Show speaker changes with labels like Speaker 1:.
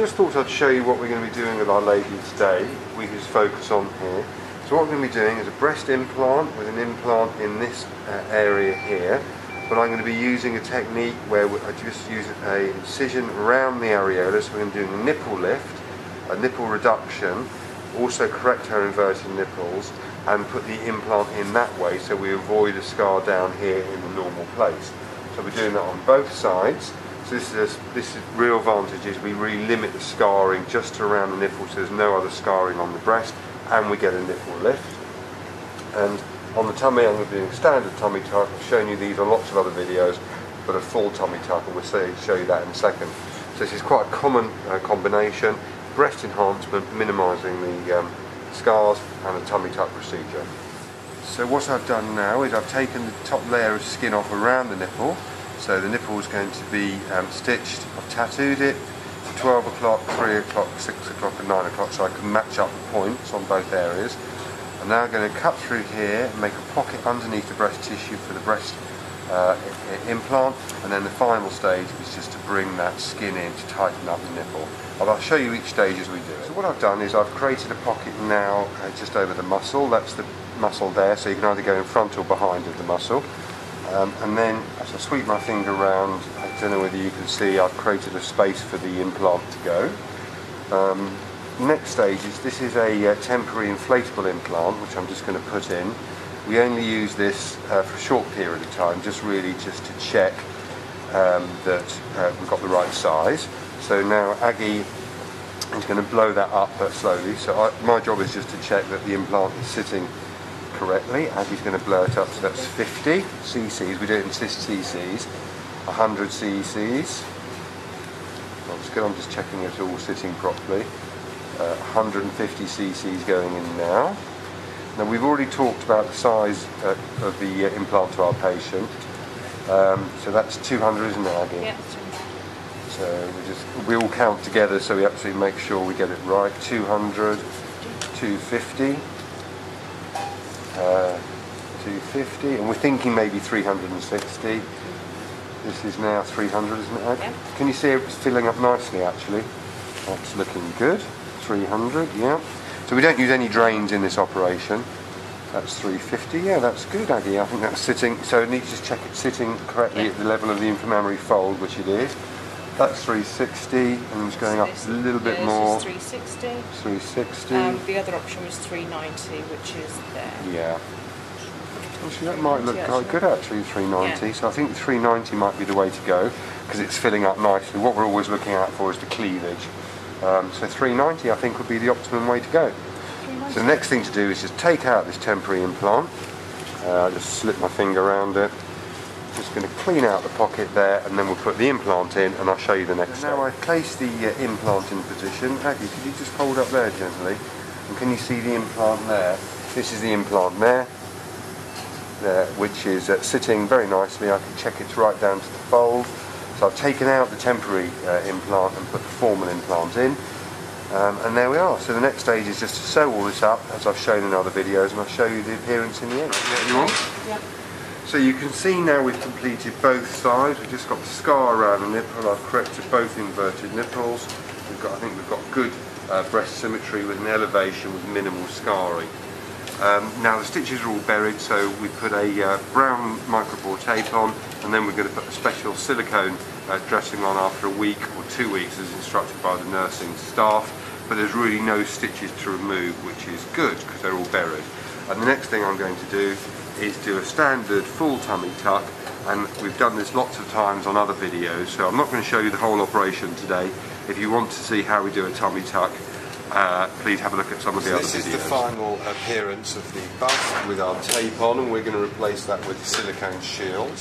Speaker 1: just thought I'd show you what we're going to be doing with our lady today. We just focus on here. So what we're going to be doing is a breast implant with an implant in this uh, area here. But I'm going to be using a technique where I just use a incision around the areola. So we're going to be doing a nipple lift, a nipple reduction, also correct her inverted nipples, and put the implant in that way so we avoid a scar down here in the normal place. So we're doing that on both sides. So this is a, this is real advantage is we really limit the scarring just around the nipple so there's no other scarring on the breast and we get a nipple lift. And on the tummy I'm going to be doing standard tummy tuck. I've shown you these on lots of other videos but a full tummy tuck and we'll show you that in a second. So this is quite a common uh, combination, breast enhancement, minimising the um, scars and a tummy tuck procedure. So what I've done now is I've taken the top layer of skin off around the nipple so the nipple is going to be um, stitched. I've tattooed it for 12 o'clock, 3 o'clock, 6 o'clock and 9 o'clock so I can match up the points on both areas. I'm now going to cut through here and make a pocket underneath the breast tissue for the breast uh, implant and then the final stage is just to bring that skin in to tighten up the nipple. I'll show you each stage as we do it. So what I've done is I've created a pocket now uh, just over the muscle, that's the muscle there so you can either go in front or behind of the muscle. Um, and then as I sweep my finger around, I don't know whether you can see, I've created a space for the implant to go. Um, next stage is this is a uh, temporary inflatable implant which I'm just going to put in. We only use this uh, for a short period of time, just really just to check um, that uh, we've got the right size. So now Aggie is going to blow that up slowly. So I, my job is just to check that the implant is sitting correctly. Aggie's going to blow it up, so that's 50 cc's. We don't insist cc's. 100 cc's. That's good. I'm just checking it's all sitting properly. Uh, 150 cc's going in now. Now we've already talked about the size uh, of the uh, implant to our patient. Um, so that's 200, isn't it, Aggie?
Speaker 2: Yeah.
Speaker 1: So we just we all count together so we actually make sure we get it right. 200, 250 uh, 250 and we're thinking maybe 360 this is now 300 isn't it
Speaker 2: Yeah.
Speaker 1: can you see it's filling up nicely actually? That's looking good. 300 yeah. So we don't use any drains in this operation. That's 350 yeah that's good Aggie. I think that's sitting so it needs to check it sitting correctly
Speaker 2: Yeah.
Speaker 1: at the level of the inframammary fold which it is that's 360 and it's going up a little bit more
Speaker 2: is 360.
Speaker 1: 360
Speaker 2: Um, the other option was 390, which is there.
Speaker 1: Yeah. Actually, that might look
Speaker 2: 390
Speaker 1: quite good actually, 390.
Speaker 2: Yeah.
Speaker 1: So I think 390 might be the way to go because it's filling up nicely. What we're always looking out for is the cleavage. Um, so 390 I think would be the optimum way to go. So the next thing to do is just take out this temporary implant. Uh, just slip my finger around it. Just going to clean out the pocket there and then we'll put the implant in and I'll show you the next Now I've placed the uh, implant in position. Aggie, could you just hold up there gently? And can you see the implant there? This is the implant there, there which is uh, sitting very nicely. I can check it's right down to the fold. So I've taken out the temporary uh, implant and put the formal implant in. Um, and there we are. So the next stage is just to sew all this up, as I've shown in other videos, and I'll show you the appearance in the end. Yeah, you want?
Speaker 2: Yep.
Speaker 1: So you can see now we've completed both sides. We've just got the scar around the nipple. I've corrected both inverted nipples. We've got, I think we've got good uh, breast symmetry with an elevation with minimal scarring. Um, now the stitches are all buried, so we put a uh, brown micropore tape on, and then we're going to put a special silicone uh, dressing on after a week or two weeks, as instructed by the nursing staff. But there's really no stitches to remove, which is good because they're all buried. And the next thing I'm going to do is do a standard full tummy tuck and we've done this lots of times on other videos so I'm not going to show you the whole operation today if you want to see how we do a tummy tuck uh, please have a look at some of the
Speaker 3: So
Speaker 1: other
Speaker 3: this
Speaker 1: videos.
Speaker 3: is the final appearance of the bust with our tape on and we're going to replace that with silicone shield.